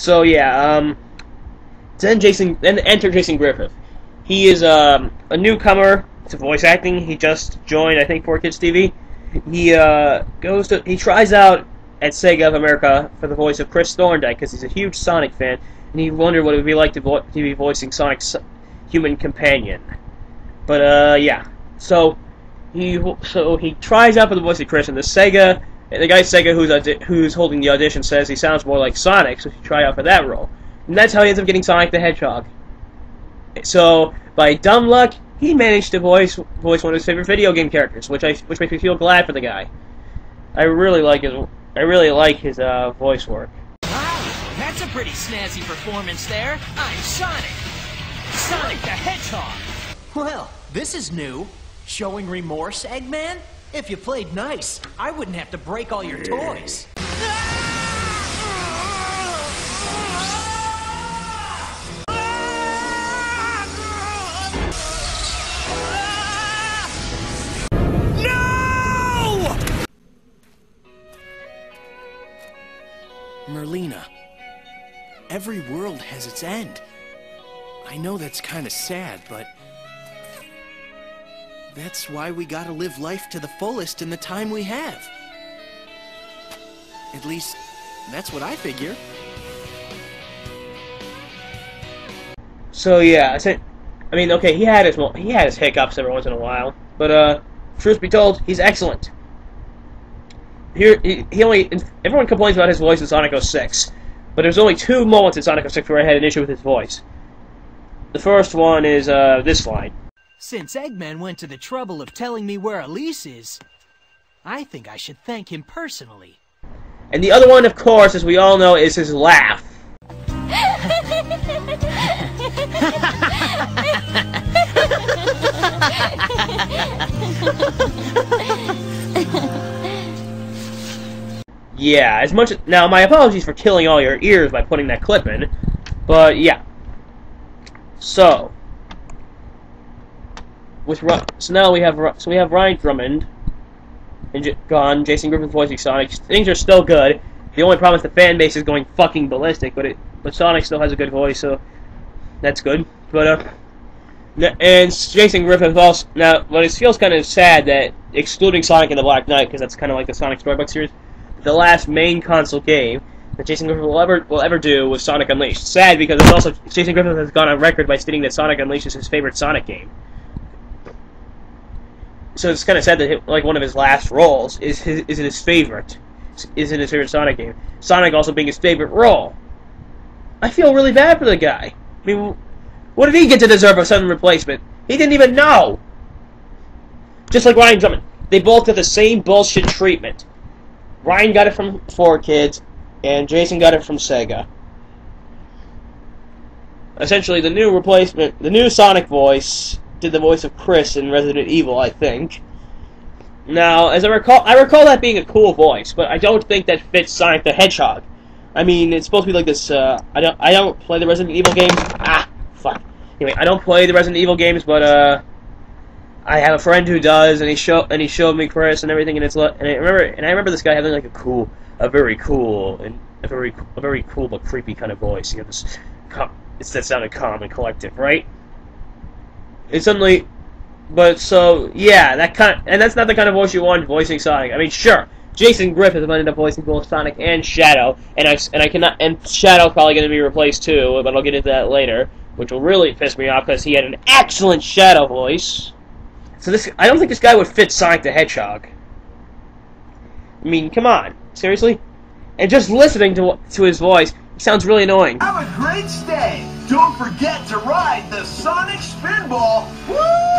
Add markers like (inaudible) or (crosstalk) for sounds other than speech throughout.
So yeah, um, then Jason, then enter Jason Griffith. He is um, a newcomer to voice acting. He just joined, I think, 4Kids TV. He uh, goes to, he tries out at Sega of America for the voice of Chris Thorndyke because he's a huge Sonic fan, and he wondered what it would be like to, vo- to be voicing Sonic's human companion. But uh, yeah, so he so he tries out for the voice of Chris, and the Sega, the guy Sega who's who's holding the audition says he sounds more like Sonic, so he try out for that role, and that's how he ends up getting Sonic the Hedgehog. So by dumb luck, he managed to voice voice one of his favorite video game characters, which I which makes me feel glad for the guy. I really like his I really like his uh, voice work. Wow, that's a pretty snazzy performance there. I'm Sonic. Sonic the Hedgehog. Well, this is new. Showing remorse, Eggman? If you played nice, I wouldn't have to break all your toys. No! Merlina. Every world has its end. I know that's kind of sad, but. That's why we gotta live life to the fullest in the time we have. At least, that's what I figure. So yeah, I said, I mean, okay, he had his he had his hiccups every once in a while, but uh, truth be told, he's excellent. Here, he, he only everyone complains about his voice in Sonic 06, but there's only two moments in Sonic 06 where I had an issue with his voice. The first one is uh, this line. Since Eggman went to the trouble of telling me where Elise is, I think I should thank him personally. And the other one, of course, as we all know, is his laugh. (laughs) Yeah, as much as, now. My apologies for killing all your ears by putting that clip in, but yeah. So, with Ru- so now we have so we have Ryan Drummond and J- gone. Jason Griffith voicing Sonic. Things are still good. The only problem is the fan base is going fucking ballistic, but it but Sonic still has a good voice, so that's good. But uh, and Jason Griffin also now. But it feels kind of sad that excluding Sonic and the Black Knight because that's kind of like the Sonic Storybook series the last main console game that Jason Griffith will ever will ever do was Sonic Unleashed. Sad because it's also Jason Griffith has gone on record by stating that Sonic Unleashed is his favorite Sonic game. So it's kind of sad that hi- like one of his last roles is his is his favorite is in his favorite Sonic game. Sonic also being his favorite role. I feel really bad for the guy. I mean, what did he get to deserve a sudden replacement? He didn't even know. Just like Ryan Drummond, they both got the same bullshit treatment. Ryan got it from 4Kids, and Jason got it from Sega. Essentially, the new replacement, the new Sonic voice, did the voice of Chris in Resident Evil, I think. Now, as I recall, I recall that being a cool voice, but I don't think that fits Sonic the Hedgehog. I mean, it's supposed to be like this. Uh, I don't, I don't play the Resident Evil games. Ah, fuck. Anyway, I don't play the Resident Evil games, but uh, I have a friend who does, and he show and he showed me Chris and everything, and it's and I remember and I remember this guy having like a cool, a very cool and a very a very cool but creepy kind of voice. He had this, it's that sounded calm and collective, right? And suddenly, but so yeah, that kind and that's not the kind of voice you want voicing Sonic. I mean, sure, Jason Griffith ended up voicing both Sonic and Shadow, and I and I cannot and Shadow's probably going to be replaced too, but I'll get into that later, which will really piss me off because he had an excellent Shadow voice. So this, I don't think this guy would fit Sonic the Hedgehog. I mean, come on, seriously? And just listening to to his voice, he sounds really annoying. Have a great stay. Don't forget to ride the Sonic Spinball. Whoa!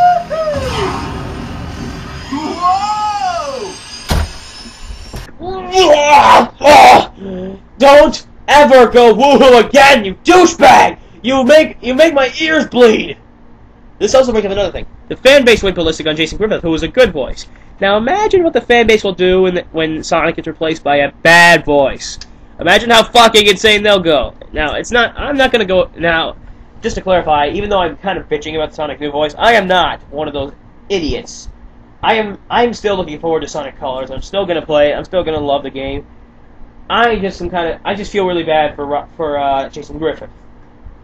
Don't ever go woohoo again, you douchebag! You make you make my ears bleed. This also brings up another thing. The fan base went ballistic on Jason Griffith, who was a good voice. Now imagine what the fan base will do when when Sonic gets replaced by a bad voice. Imagine how fucking insane they'll go. Now it's not. I'm not gonna go now. Just to clarify, even though I'm kind of bitching about Sonic new voice, I am not one of those idiots. I am. I'm still looking forward to Sonic Colors. I'm still gonna play. I'm still gonna love the game. I just am kind of I just feel really bad for for uh, Jason Griffith.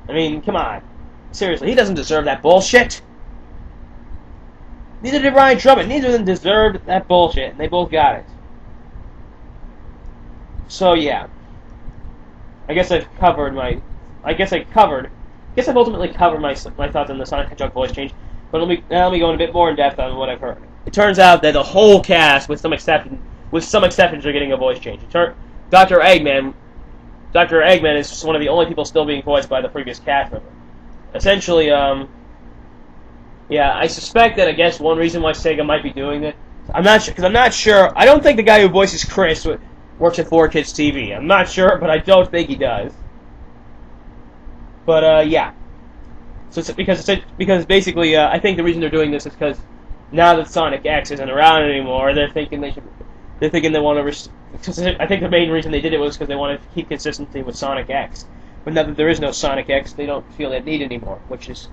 I mean, come on, seriously, he doesn't deserve that bullshit. Neither did Ryan Drummond. Neither of them deserved that bullshit, and they both got it. So yeah, I guess I've covered my. I guess I covered. I guess I've ultimately covered my my thoughts on the Sonic Hedgehog voice change. But let me now let me go in a bit more in depth on what I've heard. It turns out that the whole cast, with some exception, with some exceptions, are getting a voice change. Turn, Dr. Eggman, Dr. Eggman is one of the only people still being voiced by the previous cast member. Essentially, um, yeah, I suspect that I guess one reason why Sega might be doing it, I'm not sure because I'm not sure. I don't think the guy who voices Chris works at 4Kids TV. I'm not sure, but I don't think he does. But uh, yeah. So it's because it's because basically, uh, I think the reason they're doing this is because now that Sonic X isn't around anymore, they're thinking they should. They're thinking they want to. I think the main reason they did it was because they wanted to keep consistency with Sonic X. But now that there is no Sonic X, they don't feel that need anymore, which is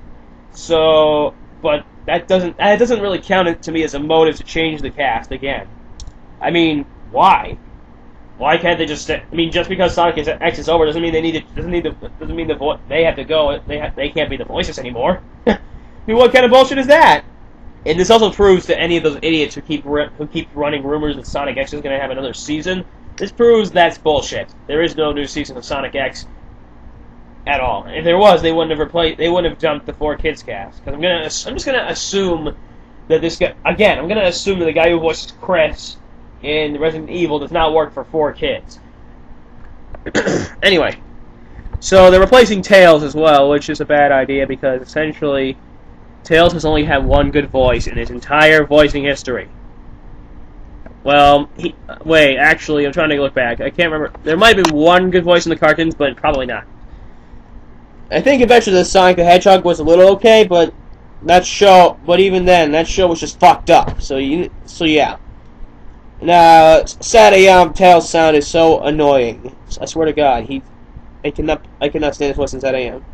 so. But that doesn't that doesn't really count it to me as a motive to change the cast again. I mean, why? Why can't they just? I mean, just because Sonic is, X is over doesn't mean they need it. Doesn't need. Doesn't mean the vo- they have to go. They ha- they can't be the voices anymore. (laughs) I mean, what kind of bullshit is that? And this also proves to any of those idiots who keep who keep running rumors that Sonic X is going to have another season. This proves that's bullshit. There is no new season of Sonic X at all. If there was, they wouldn't have replaced. They wouldn't have jumped the 4Kids cast. Because I'm gonna. I'm just gonna assume that this guy. Again, I'm gonna assume that the guy who voices Chris in Resident Evil does not work for 4Kids. (clears throat) anyway, so they're replacing Tails as well, which is a bad idea because essentially Tails has only had one good voice in his entire voicing history. Well, he wait. Actually, I'm trying to look back. I can't remember. There might have been one good voice in the cartoons, but probably not. I think eventually the Sonic the Hedgehog was a little okay, but that show, but even then, that show was just fucked up. So you, so yeah. Now, Saturday um, Tails sound is so annoying. I swear to God, he, I cannot, I cannot stand his voice since SatAM.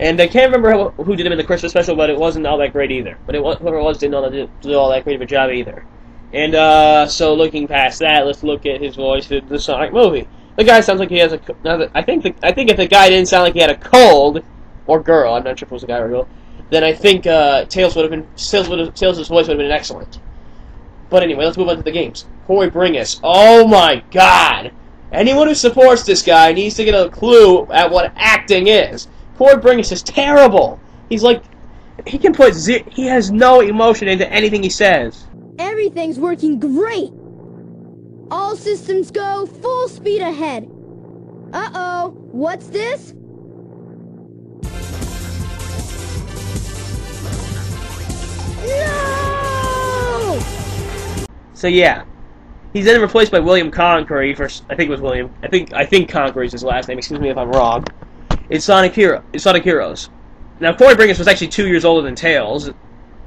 And I can't remember who did him in the Christmas special, but it wasn't all that great either. But it whoever it was didn't all that, do all that great of a job either. And uh, so looking past that, let's look at his voice in the Sonic movie. The guy sounds like he has a. Now that, I think the, I think if the guy didn't sound like he had a cold, or girl, I'm not sure if it was a guy or a girl, then I think uh, Tails would have been Tails Tails' voice would have been excellent. But anyway, let's move on to the games. Corey Bringas. Oh my God! Anyone who supports this guy needs to get a clue at what acting is. Corey Bringas is terrible. He's like, he can put he has no emotion into anything he says. Everything's working great! All systems go, full speed ahead. Uh-oh, what's this? No! So yeah, he's then replaced by William Corkery for I think it was William. I think I think Corkery is his last name. Excuse me if I'm wrong. It's Sonic Hero. It's Sonic Heroes. Now Corey Bringas was actually two years older than Tails.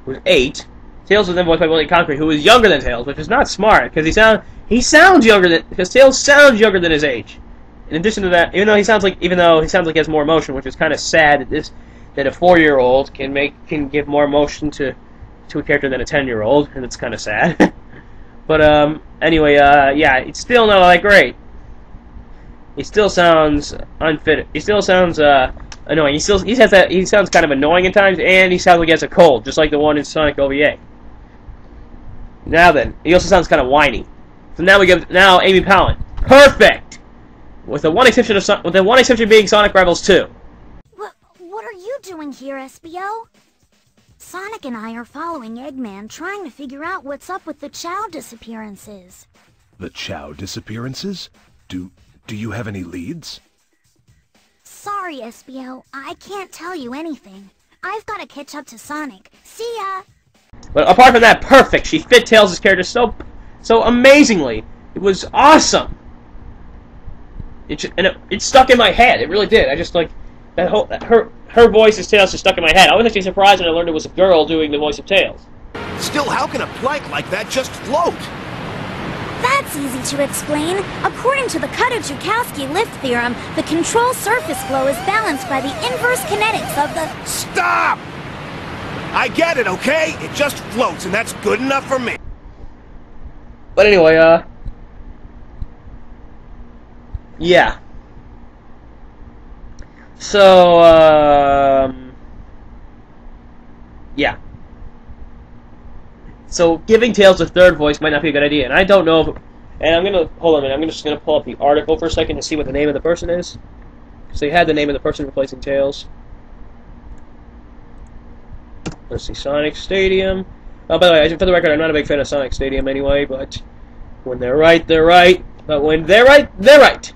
Was eight. Tails was then voiced by William Corkery, who was younger than Tails, which is not smart because he sound he sounds younger than because Tails sounds younger than his age. In addition to that, even though he sounds like even though he sounds like he has more emotion, which is kind of sad that this that a four year old can make can give more emotion to to a character than a ten year old, and it's kind of sad. (laughs) but um, anyway, uh, yeah, it's still not that great. He still sounds unfit. He still sounds uh annoying. He still he has that he sounds kind of annoying at times, and he sounds like he has a cold, just like the one in Sonic OVA. Now then, he also sounds kind of whiny. So now we get now Amy Palant, perfect, with the one exception of with the one exception being Sonic Rivals 2. What, what are you doing here, Espio? Sonic and I are following Eggman, trying to figure out what's up with the Chao disappearances. The Chao disappearances? Do do you have any leads? Sorry, Espio, I can't tell you anything. I've got to catch up to Sonic. See ya! But apart from that, perfect. She fit Tails' character so so amazingly. It was awesome. It ju- and it, it stuck in my head. It really did. I just like that whole that her her voice as Tails just stuck in my head. I was actually surprised when I learned it was a girl doing the voice of Tails. Still, how can a plank like that just float? That's easy to explain. According to the Kutta-Joukowski lift theorem, the control surface flow is balanced by the inverse kinetics of the... Stop! I get it, okay? It just floats, and that's good enough for me. But anyway, uh, yeah. So, um, yeah. So giving Tails a third voice might not be a good idea, and I don't know if. And I'm gonna hold on a minute. I'm just gonna pull up the article for a second to see what the name of the person is. So they had the name of the person replacing Tails. Let's see, Sonic Stadium. Oh, by the way, for the record, I'm not a big fan of Sonic Stadium anyway, but when they're right, they're right. But when they're right, they're right.